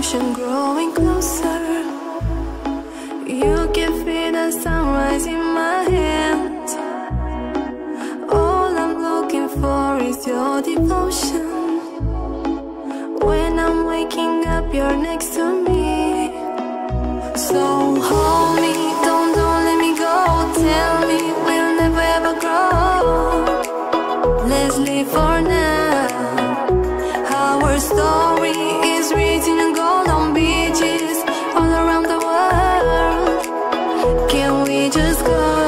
ocean growing closer. You give me the sunrise in my hands. All I'm looking for is your devotion. When I'm waking up, you're next to me. So hold me, don't, don't let me go. Tell me we'll never ever grow. Let's live for now. and we just go.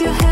your head.